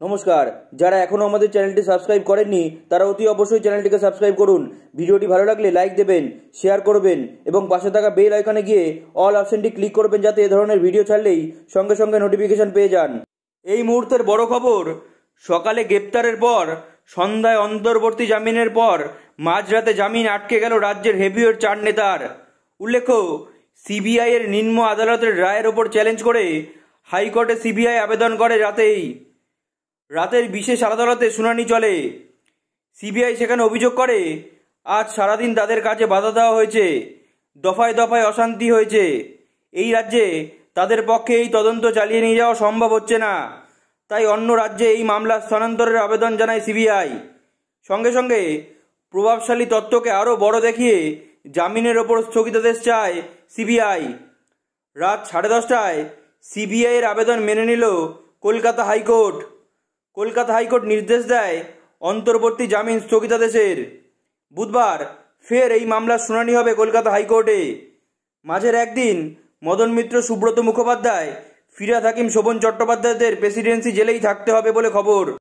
নমস্কার। যারা এখনও আমাদের চ্যানেলটি সাবস্ক্রাইব করেননি, তারা অতি অবশ্যই চ্যানেলটিকে সাবস্ক্রাইব করুন। ভিডিওটি ভালো লাগলে লাইক দেবেন, শেয়ার করবেন এবং পাশে থাকা বেল আইকনে গিয়ে অল অপশনটি ক্লিক করবেন যাতে এ ধরনের ভিডিও ছাড়লেই সঙ্গে সঙ্গে নোটিফিকেশন পেয়ে যান। এই মুহূর্তের বড় খবর, সকালে গ্রেপ্তারের পর, সন্ধ্যায় অন্তর্বর্তী জামিনের পর, মাঝরাতে জামিন আটকে গেল রাজ্যের হেভিওয়েট চার নেতার। উল্লেখ্য সিবিআই এর নিম্ন আদালতের রায়ের ওপর চ্যালেঞ্জ করে হাইকোর্টে সিবিআই আবেদন করে রাতেই। রাতের বিশেষ আদালতে শুনানি চলে। সিবিআই সেখানে অভিযোগ করে, আজ সারাদিন তাদের কাছে বাধা দেওয়া হয়েছে, দফায় দফায় অশান্তি হয়েছে। এই রাজ্যে তাদের পক্ষে এই তদন্ত চালিয়ে নিয়ে যাওয়া সম্ভব হচ্ছে না। তাই অন্য রাজ্যে এই মামলা স্থানান্তরের আবেদন জানায় সিবিআই। সঙ্গে সঙ্গে প্রভাবশালী তত্ত্বকে আরও বড় দেখিয়ে জামিনের ওপর স্থগিতাদেশ চায় সিবিআই। রাত সাড়ে দশটায় সিবিআইয়ের আবেদন মেনে নিল কলকাতা হাইকোর্ট। কলকাতা হাইকোর্ট নির্দেশ দেয় অন্তর্বর্তী জামিন স্থগিতাদেশের বুধবার ফের এই মামলার শুনানি হবে কলকাতা হাইকোর্টে। মাঝের একদিন মদন মিত্র, সুব্রত মুখোপাধ্যায়, ফিরাদ হাকিম, শোভন চট্টোপাধ্যায়দের প্রেসিডেন্সি জেলেই থাকতে হবে বলে খবর।